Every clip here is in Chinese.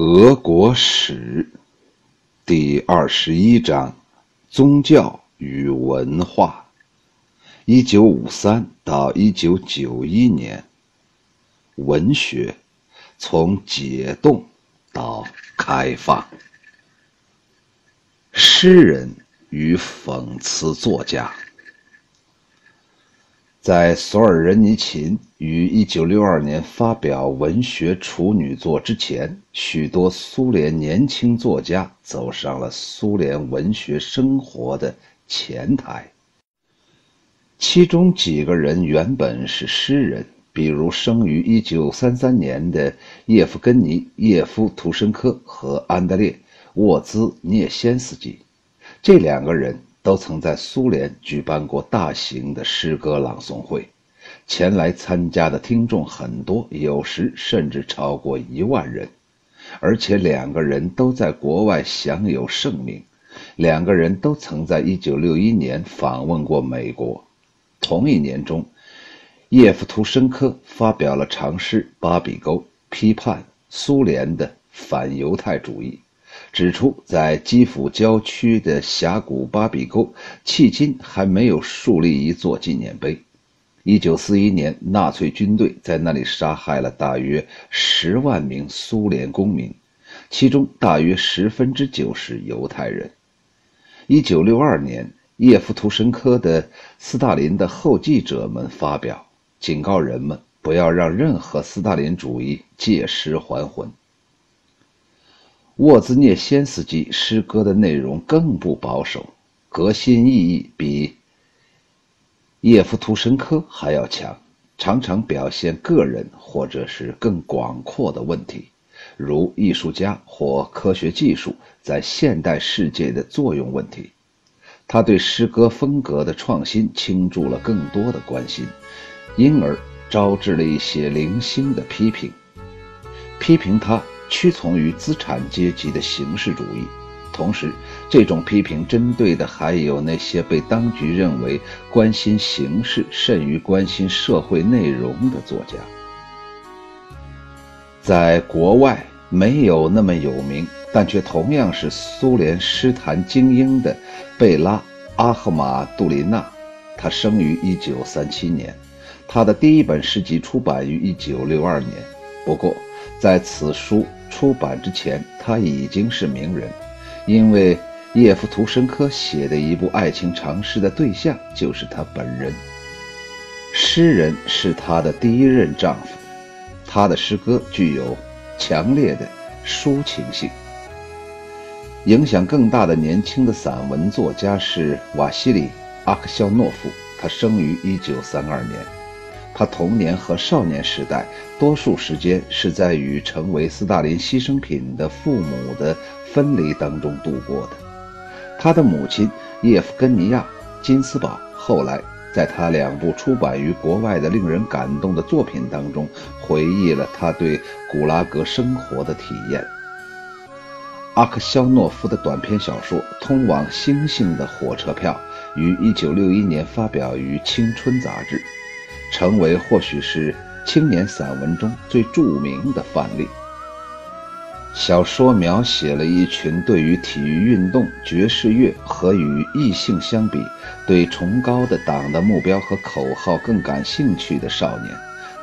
俄国史第二十一章：宗教与文化。一九五三到一九九一年，文学从解冻到开放。诗人与讽刺作家。在索尔仁尼琴于1962年发表文学处女作之前，许多苏联年轻作家走上了苏联文学生活的前台。其中几个人原本是诗人，比如生于1933年的叶夫根尼·叶夫图申科和安德烈·沃兹涅先斯基，这两个人。都曾在苏联举办过大型的诗歌朗诵会，前来参加的听众很多，有时甚至超过一万人。而且两个人都在国外享有盛名，两个人都曾在1961年访问过美国。同一年中，叶夫图申科发表了长诗《巴比沟》，批判苏联的反犹太主义。指出，在基辅郊区的峡谷巴比沟，迄今还没有树立一座纪念碑。1941年，纳粹军队在那里杀害了大约十万名苏联公民，其中大约十分之九是犹太人。1962年，叶夫图申科的《斯大林的后继者们》发表，警告人们不要让任何斯大林主义借尸还魂。沃兹涅先斯基诗歌的内容更不保守，革新意义比叶夫图申科还要强，常常表现个人或者是更广阔的问题，如艺术家或科学技术在现代世界的作用问题。他对诗歌风格的创新倾注了更多的关心，因而招致了一些零星的批评，批评他。屈从于资产阶级的形式主义，同时，这种批评针对的还有那些被当局认为关心形式甚于关心社会内容的作家。在国外没有那么有名，但却同样是苏联诗坛精英的贝拉·阿赫玛杜林娜，她生于1937年，她的第一本诗集出版于1962年。不过，在此书。出版之前，他已经是名人，因为叶夫图申科写的一部爱情长诗的对象就是他本人。诗人是他的第一任丈夫，他的诗歌具有强烈的抒情性。影响更大的年轻的散文作家是瓦西里·阿克肖诺夫，他生于1932年。他童年和少年时代多数时间是在与成为斯大林牺牲品的父母的分离当中度过的。他的母亲叶夫根尼亚·金斯堡后来在他两部出版于国外的令人感动的作品当中回忆了他对古拉格生活的体验。阿克肖诺夫的短篇小说《通往星星的火车票》于1961年发表于《青春》杂志。成为或许是青年散文中最著名的范例。小说描写了一群对于体育运动、爵士乐和与异性相比，对崇高的党的目标和口号更感兴趣的少年。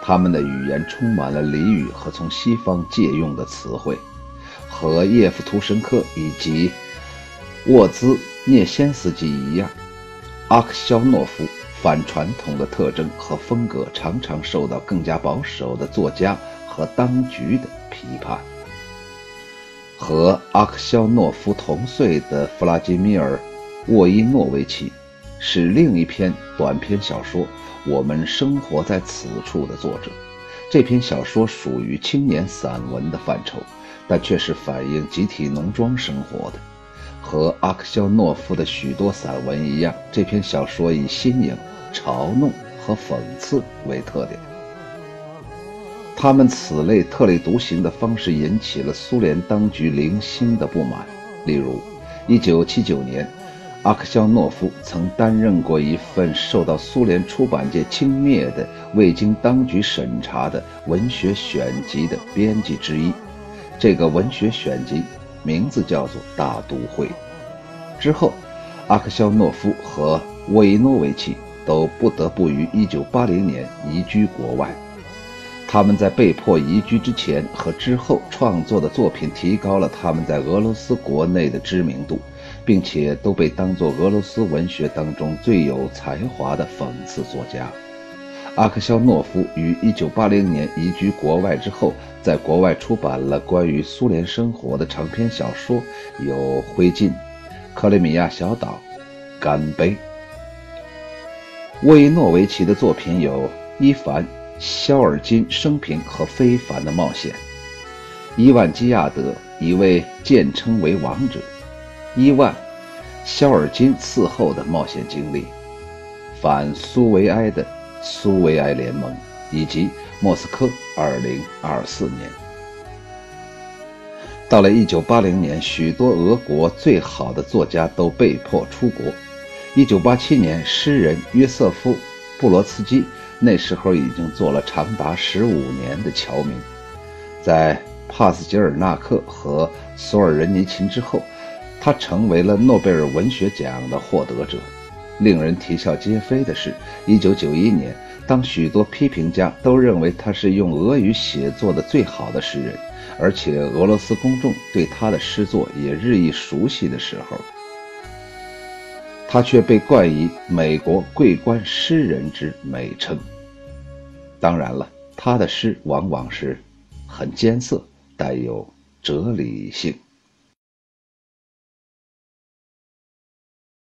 他们的语言充满了俚语和从西方借用的词汇，和叶夫图申科以及沃兹涅先斯基一样，阿克肖诺夫。反传统的特征和风格常常受到更加保守的作家和当局的批判。和阿克肖诺夫同岁的弗拉基米尔·沃伊诺维奇是另一篇短篇小说《我们生活在此处》的作者。这篇小说属于青年散文的范畴，但却是反映集体农庄生活的。和阿克肖诺夫的许多散文一样，这篇小说以新颖。嘲弄和讽刺为特点，他们此类特立独行的方式引起了苏联当局零星的不满。例如，1979年，阿克肖诺夫曾担任过一份受到苏联出版界轻蔑的、未经当局审查的文学选集的编辑之一。这个文学选集名字叫做《大都会》。之后，阿克肖诺夫和沃伊诺维奇都不得不于1980年移居国外。他们在被迫移居之前和之后创作的作品提高了他们在俄罗斯国内的知名度，并且都被当作俄罗斯文学当中最有才华的讽刺作家。阿克肖诺夫于1980年移居国外之后，在国外出版了关于苏联生活的长篇小说，有《灰烬》。克里米亚小岛，干杯。沃伊诺维奇的作品有伊凡·肖尔金生平和非凡的冒险，伊万基亚德一位简称为王者，伊万·肖尔金伺候的冒险经历，反苏维埃的苏维埃联盟，以及莫斯科2024年。到了1980年，许多俄国最好的作家都被迫出国。1987年，诗人约瑟夫·布罗茨基那时候已经做了长达15年的侨民，在帕斯捷尔纳克和索尔仁尼琴之后，他成为了诺贝尔文学奖的获得者。令人啼笑皆非的是，1991年，当许多批评家都认为他是用俄语写作的最好的诗人。而且俄罗斯公众对他的诗作也日益熟悉的时候，他却被冠以“美国桂冠诗人”之美称。当然了，他的诗往往是很艰涩，带有哲理性。